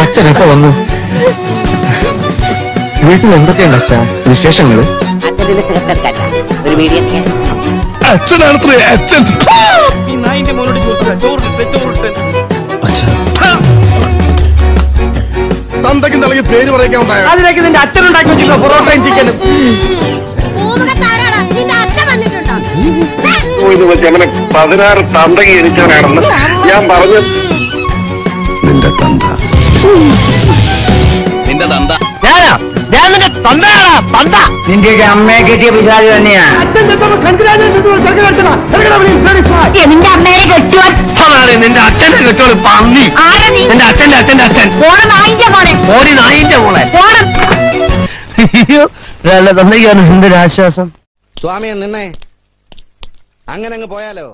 അച്ഛനൊക്കെ വന്നു? വീട്ടിൽ എന്തൊക്കെയുണ്ട് അച്ഛ വിശേഷങ്ങൾ? അച്ഛനാണത്രേ അച്ഛൻ. തന്തയ്ക്കും തലയ്ക്ക് പേര് പറയിക്കാൻ ഉണ്ടായോ? അതിലേക്ക് നിന്റെ അച്ഛൻ അച്ഛനുണ്ടാക്കി വെച്ചിട്ടോ പൊറോട്ടയും ചിക്കനും അങ്ങനെ പതിനാറ് തന്തകി ജനിച്ചവനാണെന്ന് ഞാൻ പറഞ്ഞു. നിന്റെ തന്ത. നിന്റെ തന്ത. ഞാനാ? ഞാൻ നിന്റെ തന്തയാടാ. തന്ത. നിന്റെ അമ്മയെ കിട്ടിയ പിശാച് തന്നെയാ. കെട്ടോളൂ പന്നി എന്റെ നിന്റെ അച്ഛന്റെ അച്ഛന്റെ അച്ഛൻ. ഓടി നായിന്റെ മോളെ. പോണം തന്തയ്ക്കാണ് എന്തൊരു ആശ്വാസം സ്വാമിയെ നിന്നെ. അങ്ങനെ അങ്ങ് പോയാലോ?